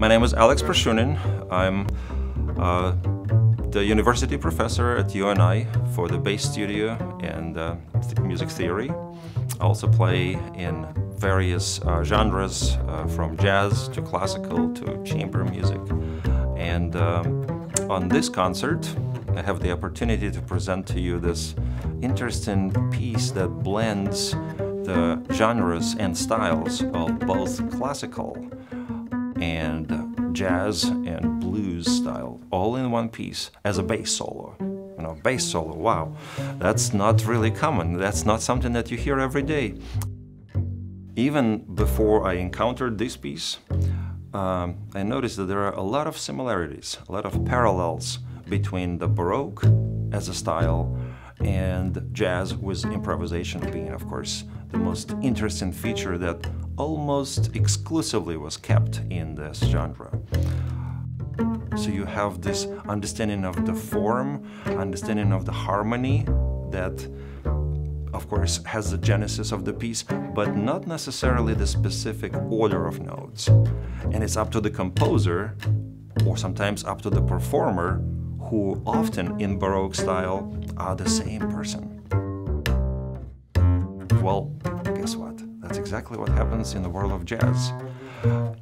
My name is Alex Pershounin. I'm uh, the university professor at UNI for the bass studio and uh, music theory. I also play in various uh, genres uh, from jazz to classical to chamber music. And um, on this concert, I have the opportunity to present to you this interesting piece that blends the genres and styles of both classical and jazz and blues style all in one piece as a bass solo. You know, bass solo, wow, that's not really common. That's not something that you hear every day. Even before I encountered this piece, um, I noticed that there are a lot of similarities, a lot of parallels between the Baroque as a style and jazz with improvisation being, of course, the most interesting feature that almost exclusively was kept in this genre. So you have this understanding of the form, understanding of the harmony that of course has the genesis of the piece, but not necessarily the specific order of notes. And it's up to the composer, or sometimes up to the performer, who often in Baroque style are the same person. Well? That's exactly what happens in the world of jazz.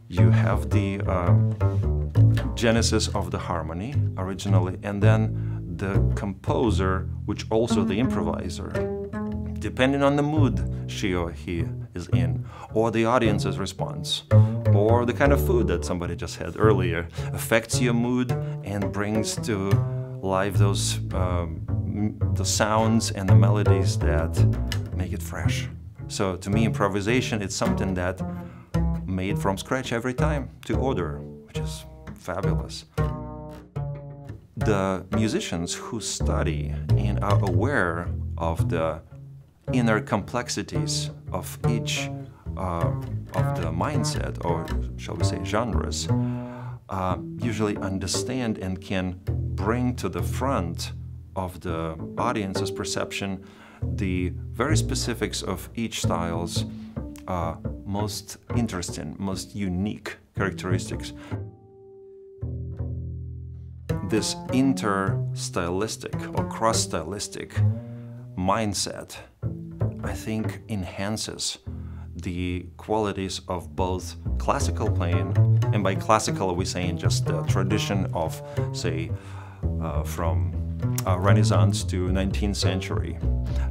You have the uh, genesis of the harmony originally, and then the composer, which also the improviser, depending on the mood she or he is in, or the audience's response, or the kind of food that somebody just had earlier, affects your mood and brings to life those um, the sounds and the melodies that make it fresh. So to me, improvisation is something that made from scratch every time to order, which is fabulous. The musicians who study and are aware of the inner complexities of each uh, of the mindset, or shall we say genres, uh, usually understand and can bring to the front of the audience's perception the very specifics of each style's uh, most interesting, most unique characteristics. This inter-stylistic or cross-stylistic mindset, I think, enhances the qualities of both classical playing, and by classical we're saying just the tradition of, say, uh, from uh, Renaissance to 19th century,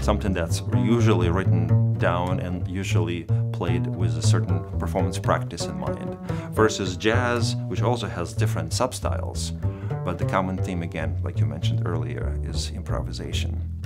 something that's usually written down and usually played with a certain performance practice in mind, versus jazz, which also has different substyles, but the common theme again, like you mentioned earlier, is improvisation.